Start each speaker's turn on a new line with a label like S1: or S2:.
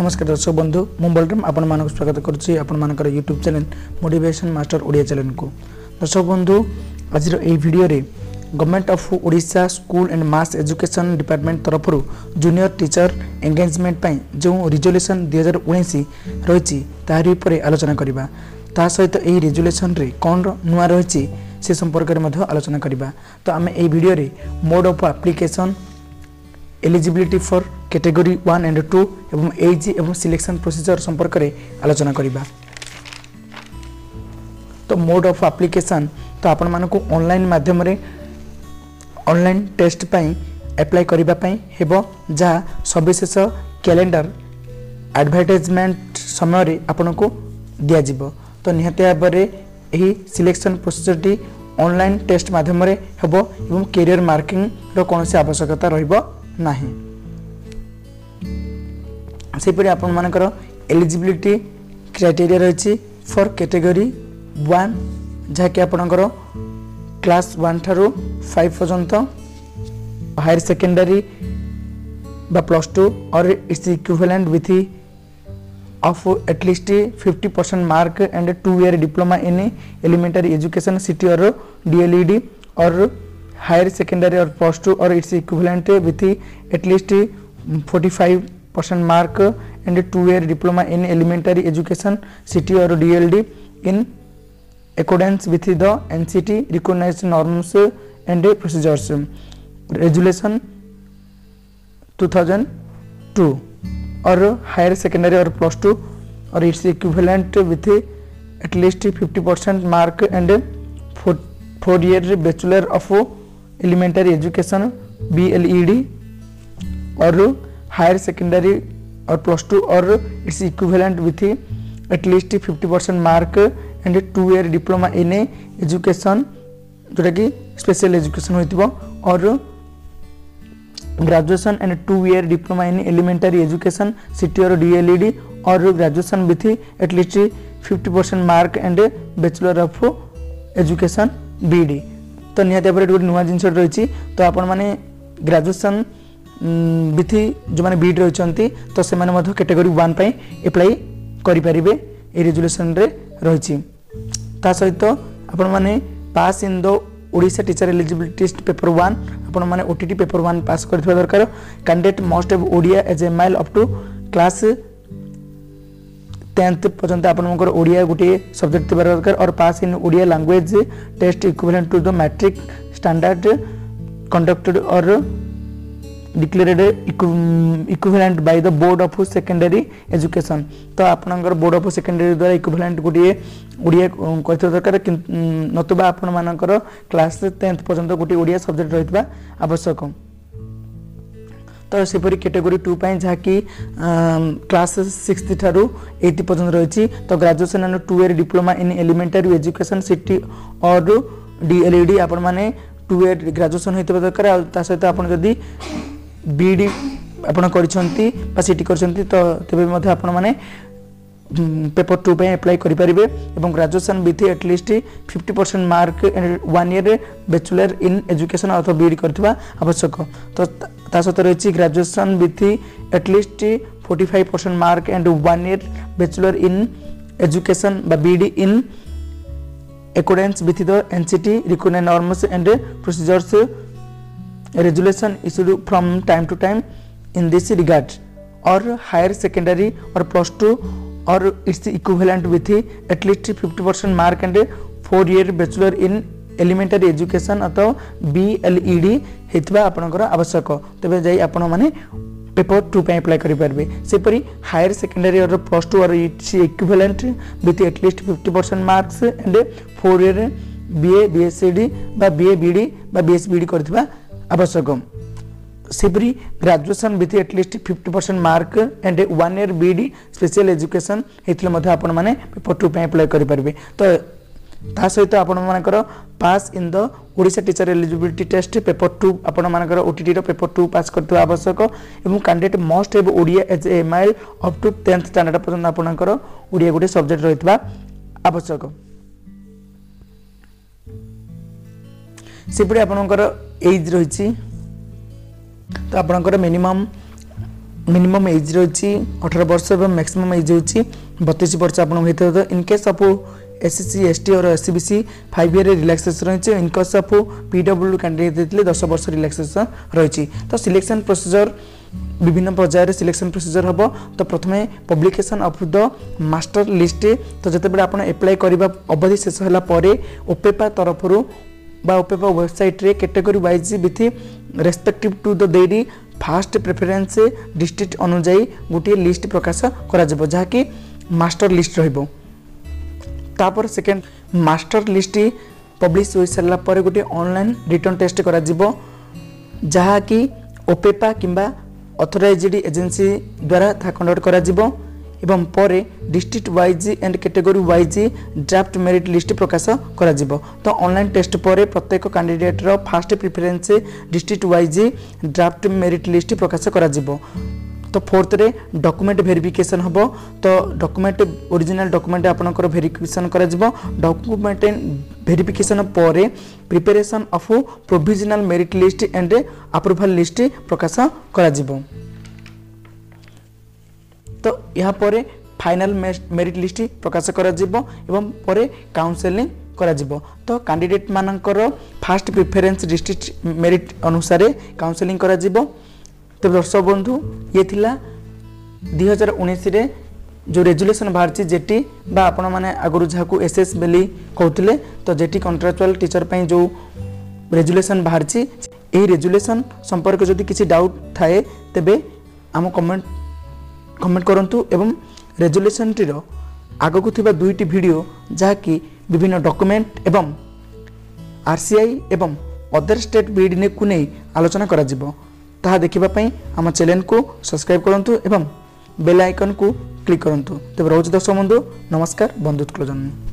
S1: नमस्कार दर्शक बन्धु म बलरम आप स्वागत गर्छु अपर YouTube channel motivation master Odia को दर्शक बन्धु आज video government of Voda school and mass education education department तरफरू जुनियर टिचर जो रिजुल्युसन दुई हजार उन्नाइस रहिले आलोचना सहित से कन् नसम्पर्क आलोचना तो त आउँदै video mode of application eligibility for category one and two এবং এইজ এবং সিলেকশন প্রোসিজর সম্পর্কে আলোচনা করা তো মোড অফ আপ্লিকেসন তো আপনার অনলাইন মাধ্যমে অনলাইন টেস্ট পাই আপ্লাই করা হব যা সবিশেষ ক্যালেন্ডার আডভার্টাইজমেন্ট ସମୟରେ ଆପଣଙ୍କୁ ଦିଆଯିବ ତ ନିହାତି ଭାବରେ ଏହି ସିଲେକ୍ସନ୍ ପ୍ରୋସେସର୍ଟି ଅନଲାଇନ୍ ଟେଷ୍ଟ ମାଧ୍ୟମରେ ହେବ ଏବଂ କ୍ୟାରିୟର ମାର୍କିଂର କୌଣସି ଆବଶ୍ୟକତା ରହିବ ନାହିଁ सेपर आपर एलिजिलिटी एलिजिबिलिटी क्राइटेरी रही फर कैटेगरी वन जहाँकि क्लास वन ठारू फाइव पर्यत हायर सेकेंडरी बा प्लस टू और it's equivalent with of at least fifty percent mark and two year diploma in elementary education city और डीएलईडी और हायर सेकेंडरी और plus two और it's equivalent with at least 45 percent mark and two year diploma in elementary education city और DLD in accordance with the NCT recognized norms and procedures. Resolution 2002 और higher secondary और plus two और it's equivalent with at least fifty percent mark and four year bachelor of elementary education B L E D और higher secondary और plus two और it's equivalent with at least fifty percent mark and two year diploma in education जोटा कि special education हो और graduation and two year diploma in elementary education city और DElEd e और graduation with at least fifty percent mark and bachelor of education BEd तो निहाती भाव गोटे नुआ जिन रही तो आपण ग्राजुएसन ବିଥି ଯେଉଁମାନେ ବିଇଡ଼ି ରହିଛନ୍ତି ତ ସେମାନେ ମଧ୍ୟ କାଟେଗୋରୀ ୱାନ୍ ପାଇଁ ଆପ୍ଲାଏ କରିପାରିବେ এই রেজুলেসনরে রয়েছে তা সহিত আপনার pass in the Odisha teacher eligibility paper one আপনার ওটিটি পেপর ওয়ান পাস করে দরকার candidate must have Odia as M আইল অপ টু ক্লাস টেন্থ পর্যন্ত আপনার ওড়িয়া গোটিয়ে সবজেক্ট থাকার দরকার or pass in Odia language test equivalent to the matric standard conducted or declared equivalent by the board of secondary education ତ ଆପଣଙ୍କର board of secondary ଦ୍ୱାରା equivalent ଗୋଟିଏ ଓଡ଼ିଆ କହିଥିବା ଦରକାର ନତୁବା ଆପଣମାନଙ୍କର କ୍ଲାସରେ ଟେନ୍ଥ ପର୍ଯ୍ୟନ୍ତ ଗୋଟିଏ ଓଡ଼ିଆ ସବଜେକ୍ଟ ରହିଥିବା ଆବଶ୍ୟକ ତ ସେପରି କ୍ୟାଟେଗୋରୀ ଟୁ ପାଇଁ ଯାହାକି କ୍ଲାସ୍ ସିକ୍ସଥ ଠାରୁ ଏଇଟ୍ ପର୍ଯ୍ୟନ୍ତ ରହିଛି ତ graduation and two year diploma in elementary education CT or ଡିଏଲ୍ଇଡ଼ି ଆପଣମାନେ ଟୁ ଇୟର୍ ଗ୍ରାଜୁଏସନ୍ ହୋଇଥିବା ଦରକାର ଆଉ ତା ସହିତ ଆପଣ ଯଦି বিইডি ଆପଣ କରିଛନ୍ତି ବା ସି ଟି କରିଛନ୍ତି ତ ତେବେ ମଧ୍ୟ ଆପଣମାନେ ପେପର୍ ଟୁ ପାଇଁ ଆପ୍ଲାଏ କରିପାରିବେ ଏବଂ graduation with at least fifty percent mark one ଇୟର୍ରେ ବ୍ୟାଚୁଲର୍ ଇନ୍ ଏଜୁକେସନ୍ ଅର୍ଥ ବି ଇ ଡି କରିଥିବା ଆବଶ୍ୟକ ତ ତା ସହିତ ରହିଛି graduation with at least forty five percent mark and one year bachelor in education ବା B E D in accordance with the NCT recognized norms and procedures resolution issued from time to time in this regard or higher secondary or plus 2 or its equivalent with at least 50% mark and 4 year bachelor in elementary education अथवा B L E D ହୋଇଥିବା ଆପଣଙ୍କର ଆବଶ୍ୟକ ତେବେ ଯାଇ ଆପଣମାନେ paper two ପାଇଁ apply କରିପାରିବେ ସେପରି higher secondary or plus two or it's equivalent with at least fifty percent marks and four year BA BSc D ବା ବିଏ ବିଡ଼ି ବା ବିଏସ୍ ବିଡ଼ି କରିଥିବା आवश्यक सिबरी graduation with at least fifty 50% mark and 1 year BD special education हेतले मध्य आपण माने paper 2 पे अप्लाई करि परबे तो ता सहित pass in the Odisha teacher eligibility test paper 2 आपण मानकर ओटीटी रो पेपर 2 पास करथवा आवश्यक एवं candidate must have Odia as MIL up to 10th standard पर्यंत ओडिया गुटे सब्जेक्ट आवश्यक ସେପଟେ ଆପଣଙ୍କର ଏଜ୍ ରହିଛି ତ ଆପଣଙ୍କର ମିନିମମ୍ ମିନିମମ୍ ଏଜ୍ ରହିଛି ଅଠର ବର୍ଷ ଏବଂ ମ୍ୟାକ୍ସିମମ୍ ଏଜ୍ ହେଉଛି ବତିଶ ବର୍ଷ ଆପଣଙ୍କୁ ହେଇଥିବ ତ in case of SSC ST or SCBC five ইয়ারে রিল্যাক্সেসন রয়েছে ইনকস অফ পিডব্লু ক্যান্ডিডেট দিয়েছিল দশ বর্ষ রিল্যাক্সেসন রয়েছে তো সিলেকশন প্রোসিজর বিভিন্ন পর্যায়ের সিলেকশন প্রোসিজর হব তো প্রথমে publication of the master list তো যেতবে আপনার এপ্লাই করা অবধি শেষ হলা পরে ওপেপা তরফর বা ওপেপা ওয়েবসাইটে category wise with respective to the dairy first preference district অনুযায়ী গোটিয়ে লিস্ট প্রকাশ করা যাব যা কি মাস্টার লিস্ট রহব তাপর সেকেন্ড মাস্টার লিষ্টটি পব্লিশ হয়ে সারা পরে গোটিয়ে অনলাইন রিটর্ন টেস্ট করা যাব যা কি ওপেপা কিংবা অথরাইজড এজেন্সি দ্বারা তাহা কন্ডক্ট করা এবং ପରେ district wise and category wise draft merit list ପ୍ରକାଶ କରାଯିବ ତ ଅନଲାଇନ୍ ଟେଷ୍ଟ ପରେ ପ୍ରତ୍ୟେକ କ୍ୟାଣ୍ଡିଡେଟ୍ର first preference district wise draft merit list ପ୍ରକାଶ କରାଯିବ ତ ଫୋର୍ଥରେ ଡକୁମେଣ୍ଟ ଭେରିଫିକେସନ୍ ହେବ ତ ଡକୁମେଣ୍ଟ ଓରିଜିନାଲ୍ ଡକୁମେଣ୍ଟ ଆପଣଙ୍କର ଭେରିଫିକେସନ୍ କରାଯିବ ଡକୁମେଣ୍ଟ ভেরিফিকেসন পরে preparation of provisional merit list and approval list প্রকাশ করা ତ ଏହାପରେ ফাইনাল মেরিট লিষ্ট প্রকাশ করা এবং পরে কাউন্সেলিং করা তো ক্যান্ডিডেট মানকর ফার্স্ট প্রিফরেন্স ডিস্ট্রিক্ট মেরিট অনুসারে কাউন্সেলিং করা তো দর্শক বন্ধু ইয়ে লা দুই হাজার উনিশে যে রেজুলেসন বাহারছি যেটি বা আপন মানে আগর যা এস এস বলে কৌলে তো যেটি কন্ট্রাকচুয়াল টিচর পাই যে রেজুলেসন বাহারছি এই রেজুলেসন সম্পর্কে যদি কিছু ডাউট থাকে তেবে আম কমেন্ট କମେଣ୍ଟ କରନ୍ତୁ ଏବଂ ରେଜୁଲେସନ୍ଟିର ଆଗକୁ ଥିବା ଦୁଇଟି ଭିଡ଼ିଓ ଯାହାକି ବିଭିନ୍ନ ଡକୁମେଣ୍ଟ ଏବଂ ଆର୍ସିଆଇ ଏବଂ ଅଦର ଷ୍ଟେଟ୍ ବିଡ୍କୁ ନେଇ ଆଲୋଚନା କରାଯିବ ତାହା ଦେଖିବା ପାଇଁ ଆମ ଚ୍ୟାନେଲ୍କୁ ସବସ୍କ୍ରାଇବ୍ କରନ୍ତୁ ଏବଂ ବେଲ୍ ଆଇକନ୍କୁ କ୍ଲିକ୍ କରନ୍ତୁ ତେବେ ରହୁଛି ଦର୍ଶକ ବନ୍ଧୁ ନମସ୍କାର ବନ୍ଧୁତ୍କଳ ଜନ୍ମ